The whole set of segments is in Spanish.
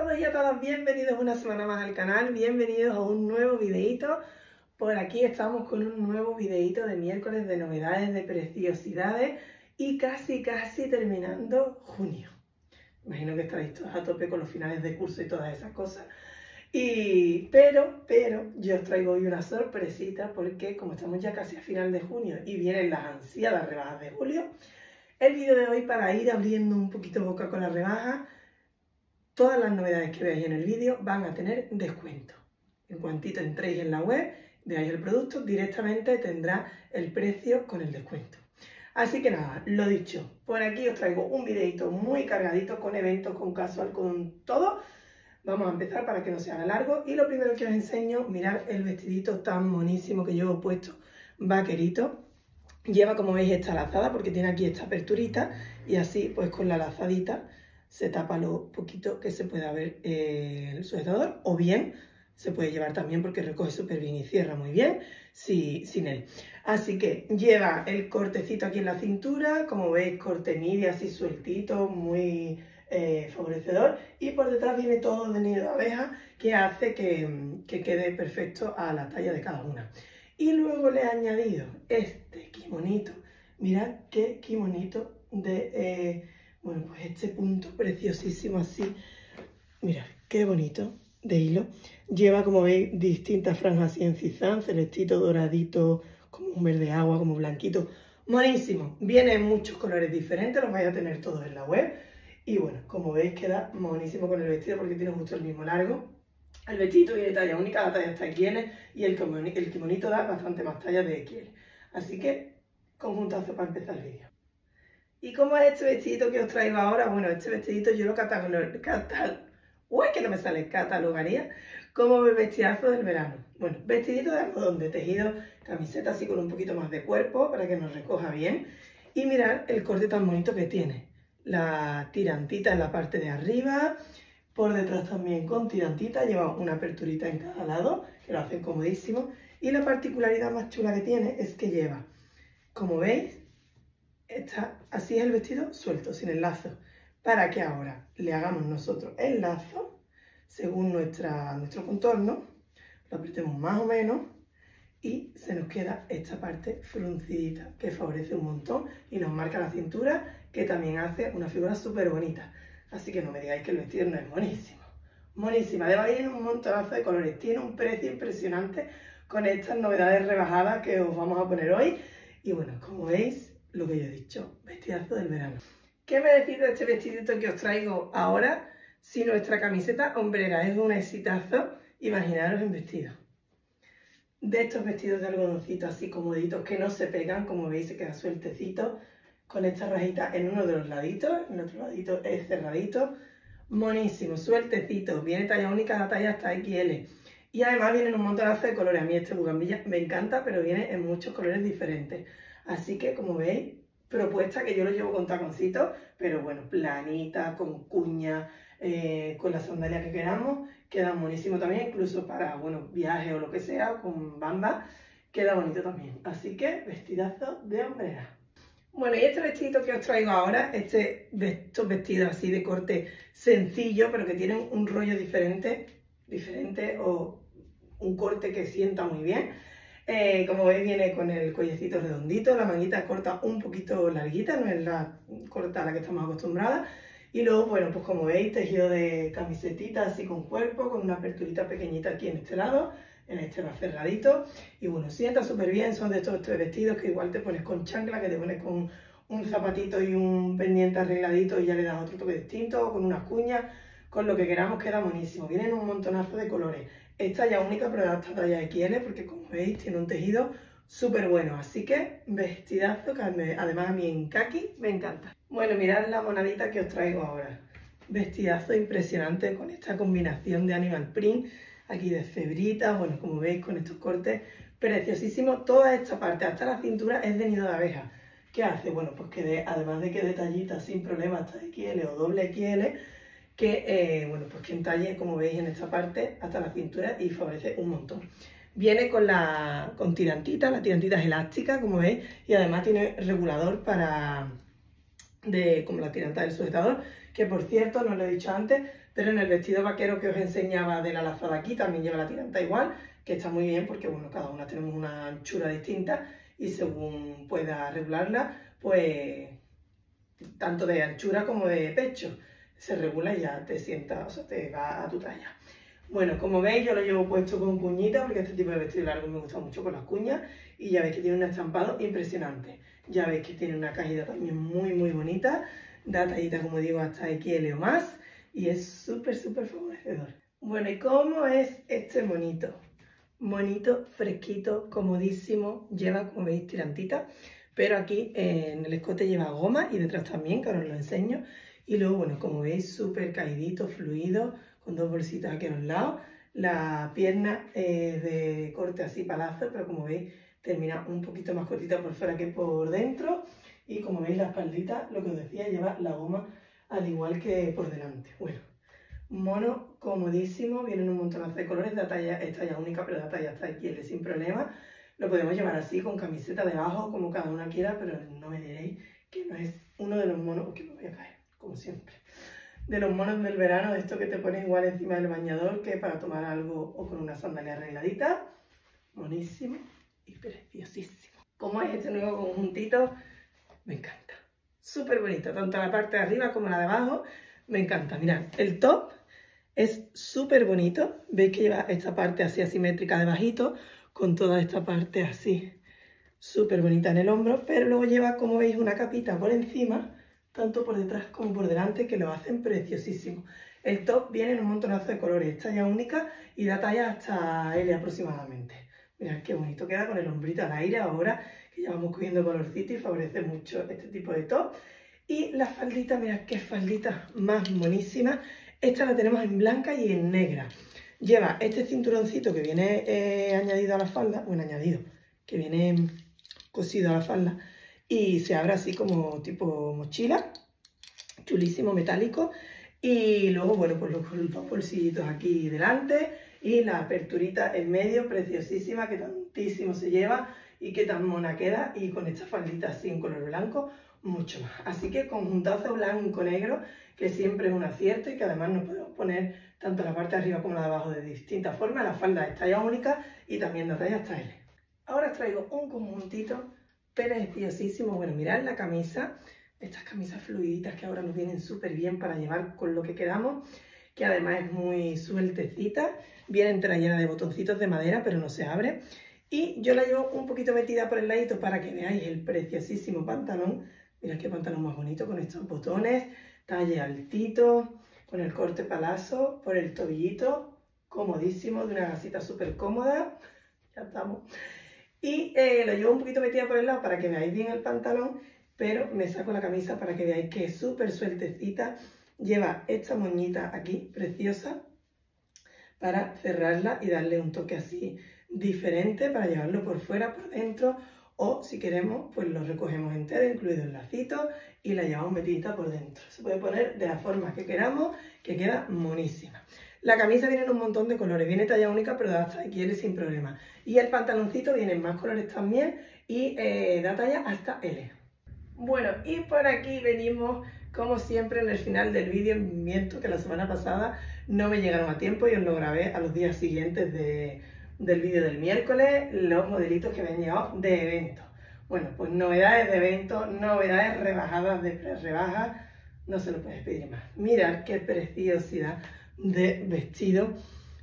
todos y a todas, bienvenidos una semana más al canal, bienvenidos a un nuevo videito. Por aquí estamos con un nuevo videito de miércoles de novedades, de preciosidades y casi casi terminando junio. Imagino que estaréis todos a tope con los finales de curso y todas esas cosas. Y, pero, pero, yo os traigo hoy una sorpresita porque como estamos ya casi a final de junio y vienen las ansiadas rebajas de julio, el vídeo de hoy para ir abriendo un poquito boca con las rebajas Todas las novedades que veáis en el vídeo van a tener descuento. En cuantito entréis en la web, veáis el producto, directamente tendrá el precio con el descuento. Así que nada, lo dicho, por aquí os traigo un videito muy cargadito con eventos, con casual, con todo. Vamos a empezar para que no sea largo y lo primero que os enseño, mirad el vestidito tan monísimo que yo he puesto, vaquerito. Lleva, como veis, esta lazada porque tiene aquí esta aperturita y así, pues con la lazadita se tapa lo poquito que se pueda ver eh, el sujetador o bien se puede llevar también porque recoge súper bien y cierra muy bien sin él. Así que lleva el cortecito aquí en la cintura, como veis corte midi así sueltito, muy eh, favorecedor y por detrás viene todo de nido de abeja que hace que, quede perfecto a la talla de cada una. Y luego le he añadido este kimonito, mirad qué kimonito de... Eh, bueno, pues este punto preciosísimo así, mirad, qué bonito de hilo. Lleva, como veis, distintas franjas así en cizán, celestito, doradito, como un verde agua, como blanquito. Buenísimo. Viene en muchos colores diferentes, los vais a tener todos en la web. Y bueno, como veis, queda monísimo con el vestido porque tiene justo el mismo largo. El vestido viene talla única, la talla está XL y el, el kimonito da bastante más talla de XL. Así que, conjuntazo para empezar el vídeo. ¿Y cómo es este vestidito que os traigo ahora? Bueno, este vestidito yo lo catalogaría, uy, que no me sale, catalogaría como el vestidazo del verano. Bueno, vestidito de algodón de tejido, camiseta así con un poquito más de cuerpo para que nos recoja bien. Y mirad el corte tan bonito que tiene. La tirantita en la parte de arriba, por detrás también con tirantita, lleva una aperturita en cada lado, que lo hacen comodísimo. Y la particularidad más chula que tiene es que lleva, como veis, así es el vestido suelto, sin el lazo, para que ahora le hagamos nosotros el lazo según nuestro contorno, lo apretemos más o menos y se nos queda esta parte fruncidita que favorece un montón y nos marca la cintura que también hace una figura súper bonita. Así que no me digáis que el vestido no es buenísimo. Buenísima, además viene un montonazo de colores, tiene un precio impresionante con estas novedades rebajadas que os vamos a poner hoy. Y bueno, como veis, lo que yo he dicho, vestidazo del verano. ¿Qué me decís de este vestidito que os traigo ahora? Si nuestra camiseta hombrera es un exitazo, imaginaros en vestido. De estos vestidos de algodoncito así comoditos que no se pegan, como veis se queda sueltecito, con esta rajita en uno de los laditos, en otro ladito es cerradito, monísimo, sueltecito, viene talla única, la talla hasta XL. Y además vienen un montonazo de colores, a mí este bugambilla me encanta, pero viene en muchos colores diferentes. Así que, como veis, propuesta que yo lo llevo con taconcitos, pero bueno, planita, con cuña, eh, con la sandalia que queramos, queda buenísimo también, incluso para, bueno, viaje o lo que sea, con bamba, queda bonito también. Así que, vestidazo de hombrera. Bueno, y este vestidito que os traigo ahora, este, estos vestidos así de corte sencillo, pero que tienen un rollo diferente, diferente o un corte que sienta muy bien. Eh, como veis viene con el cuellecito redondito, la manguita corta un poquito larguita, no es la corta a la que estamos acostumbradas. Y luego, bueno, pues como veis, tejido de camisetita así con cuerpo, con una aperturita pequeñita aquí en este lado, en este más cerradito. Y bueno, sienta súper bien, son de estos tres vestidos que igual te pones con chancla, que te pones con un zapatito y un pendiente arregladito y ya le das otro toque distinto, o con unas cuñas, con lo que queramos queda buenísimo. Vienen un montonazo de colores. Esta ya única, pero esta talla XL, porque como veis tiene un tejido súper bueno. Así que vestidazo, que además a mí en kaki me encanta. Bueno, mirad la monadita que os traigo ahora. Vestidazo impresionante con esta combinación de animal print, aquí de cebrita, bueno, como veis con estos cortes, preciosísimo. Toda esta parte, hasta la cintura, es de nido de abeja. ¿Qué hace? Bueno, pues que además de que detallita sin problema hasta XL o doble XL, que, eh, bueno, pues que entalle, como veis en esta parte, hasta la cintura y favorece un montón. Viene con la con tirantita, la tirantita es elástica, como veis, y además tiene regulador para, de, como la tiranta del sujetador, que por cierto, no lo he dicho antes, Pero en el vestido vaquero que os enseñaba de la lazada aquí también lleva la tiranta igual, que está muy bien porque bueno, cada una tenemos una anchura distinta y según pueda regularla, pues tanto de anchura como de pecho se regula y ya te sienta, o sea, te va a tu talla. Bueno, como veis yo lo llevo puesto con cuñita porque este tipo de vestido largo me gusta mucho con las cuñas y ya veis que tiene un estampado impresionante. Ya veis que tiene una cajita también muy muy bonita, da tallita como digo hasta XL o más y es súper súper favorecedor. Bueno, ¿y cómo es este monito? Monito, fresquito, comodísimo, lleva como veis tirantita, pero aquí en el escote lleva goma y detrás también, que ahora os lo enseño. Y luego, bueno, como veis, súper caidito, fluido, con dos bolsitas aquí a los lados. La pierna de corte así palazo, pero como veis, termina un poquito más cortita por fuera que por dentro. Y como veis, la espaldita, lo que os decía, lleva la goma al igual que por delante. Bueno, mono comodísimo, vienen un montón de colores, de talla, es talla única, pero de talla hasta XL sin problema. Lo podemos llevar así, con camiseta debajo, como cada una quiera, pero no me diréis que no es uno de los monos, que me voy a caer, como siempre. De los monos del verano, esto que te pones igual encima del bañador que para tomar algo o con una sandalia arregladita. Monísimo y preciosísimo. ¿Cómo es este nuevo conjuntito? Me encanta. Súper bonito, tanto la parte de arriba como la de abajo. Me encanta. Mirad, el top es súper bonito. Veis que lleva esta parte así asimétrica de bajito, con toda esta parte así súper bonita en el hombro, pero luego lleva, como veis, una capita por encima, tanto por detrás como por delante, que lo hacen preciosísimo. El top viene en un montonazo de colores, talla única y da talla hasta L aproximadamente. Mirad qué bonito queda con el hombrito al aire ahora, que ya vamos cogiendo colorcito y favorece mucho este tipo de top. Y la faldita, mirad qué faldita más monísima. Esta la tenemos en blanca y en negra. Lleva este cinturoncito que viene eh, añadido a la falda, bueno, añadido, que viene cosido a la falda y se abre así como tipo mochila, chulísimo, metálico. Y luego, bueno, pues los, dos bolsillitos aquí delante y la aperturita en medio, preciosísima, que tantísimo se lleva y que tan mona queda. Y con esta faldita así en color blanco, mucho más. Así que conjuntazo blanco-negro, que siempre es un acierto y que además nos podemos poner tanto la parte de arriba como la de abajo de distintas formas. La falda es talla única y también la talla L. Ahora os traigo un conjuntito preciosísimo. Bueno, mirad la camisa, estas camisas fluiditas que ahora nos vienen súper bien para llevar con lo que queramos, que además es muy sueltecita. Viene entera de botoncitos de madera, pero no se abre. Y yo la llevo un poquito metida por el ladito para que veáis el preciosísimo pantalón Mirad qué pantalón más bonito con estos botones, talle altito, con el corte palazo, por el tobillito, comodísimo, de una gasita súper cómoda. Ya estamos. Y eh, lo llevo un poquito metida por el lado para que veáis bien el pantalón, pero me saco la camisa para que veáis que es súper sueltecita. Lleva esta moñita aquí, preciosa, para cerrarla y darle un toque así diferente, para llevarlo por fuera, por dentro, o si queremos, pues lo recogemos entero, incluido el lacito, y la llevamos metidita por dentro. Se puede poner de la forma que queramos, que queda monísima. La camisa viene en un montón de colores, viene talla única, pero da hasta XL sin problema. Y el pantaloncito viene en más colores también y eh, da talla hasta L. Bueno, y por aquí venimos, como siempre, en el final del vídeo. Miento que la semana pasada no me llegaron a tiempo y os lo grabé a los días siguientes de del vídeo del miércoles, los modelitos que me han llegado de evento. Bueno, pues novedades de evento, novedades rebajadas de pre-rebajas, no se lo puedes pedir más. Mirad qué preciosidad de vestido.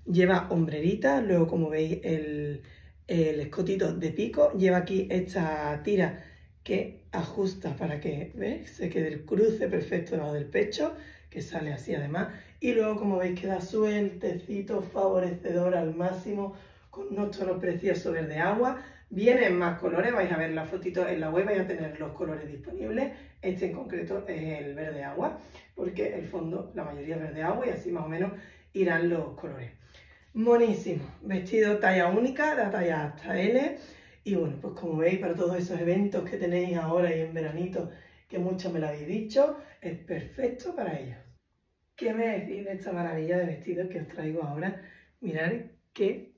Lleva hombrerita, luego como veis el, el escotito de pico, lleva aquí esta tira que ajusta para que ¿ves? se quede el cruce perfecto debajo del pecho, que sale así además. Y luego como veis queda sueltecito, favorecedor al máximo, con unos tonos preciosos verde agua. Vienen más colores, vais a ver la fotito en la web, vais a tener los colores disponibles. Este en concreto es el verde agua, porque el fondo, la mayoría es verde agua y así más o menos irán los colores. Monísimo, vestido talla única, la talla hasta L. Y bueno, pues como veis, para todos esos eventos que tenéis ahora y en veranito, que muchos me lo habéis dicho, es perfecto para ellos. ¿Qué me decís de esta maravilla de vestido que os traigo ahora? Mirad qué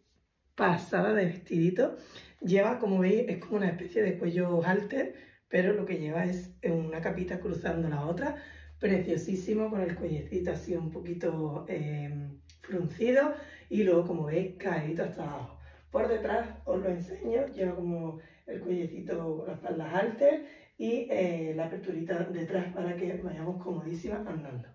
pasada de vestidito. Lleva, como veis, es como una especie de cuello halter, pero lo que lleva es una capita cruzando la otra, preciosísimo con el cuellecito así un poquito em, fruncido y luego como veis caído hasta abajo. Por detrás os lo enseño, lleva como el cuellecito con las espaldas altas y eh, la aperturita detrás para que vayamos comodísimas andando.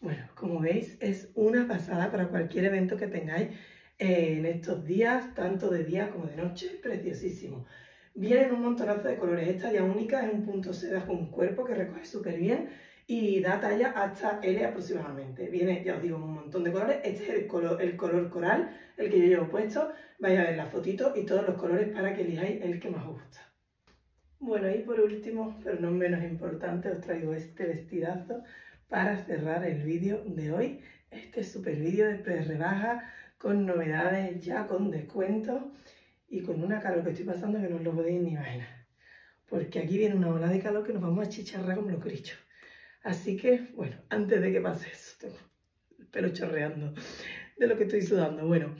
Bueno, como veis es una pasada para cualquier evento que tengáis en estos días, tanto de día como de noche, preciosísimo. Vienen un montonazo de colores, esta ya única es un punto seda con un cuerpo que recoge súper bien y da talla hasta L aproximadamente. Viene, ya os digo, un montón de colores. Este es el color, el color coral, el que yo llevo puesto. Vais a ver la fotito y todos los colores para que elijáis el que más os gusta. Bueno, y por último, pero no menos importante, os traigo este vestidazo para cerrar el vídeo de hoy. Este super vídeo de pre-rebaja con novedades ya con descuentos y con una calor que estoy pasando que no os lo podéis ni imaginar. Porque aquí viene una ola de calor que nos vamos a chicharrar como los crichos. Así que, bueno, antes de que pase eso, tengo el pelo chorreando de lo que estoy sudando. Bueno,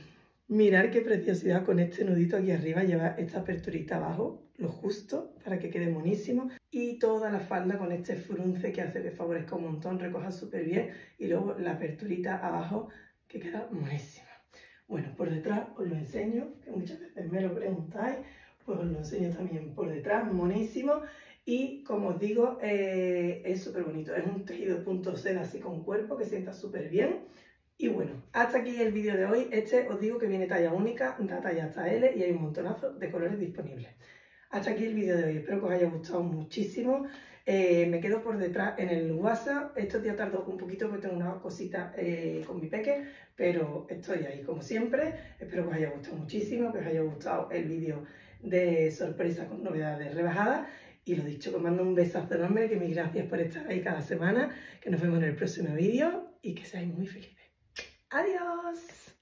mirar qué preciosidad con este nudito aquí arriba, lleva esta aperturita abajo, lo justo, para que quede monísimo. Y toda la falda con este frunce que hace que favorezca un montón, recoja súper bien. Y luego la aperturita abajo, que queda monísima. Bueno, por detrás os lo enseño, que muchas veces me lo preguntáis, pues os lo enseño también por detrás, monísimo. Y como os digo, eh, es súper bonito. Es un tejido punto seda así con cuerpo que sienta súper bien. Y bueno, hasta aquí el vídeo de hoy. Este os digo que viene talla única, da talla hasta L y hay un montonazo de colores disponibles. Hasta aquí el vídeo de hoy. Espero que os haya gustado muchísimo. Eh, me quedo por detrás en el WhatsApp. Estos días tardó un poquito porque tengo una cosita eh, con mi peque, pero estoy ahí como siempre. Espero que os haya gustado muchísimo, que os haya gustado el vídeo de sorpresa con novedades rebajadas y lo dicho, os mando un besazo enorme, que mil gracias por estar ahí cada semana, que nos vemos en el próximo vídeo y que seáis muy felices. ¡Adiós!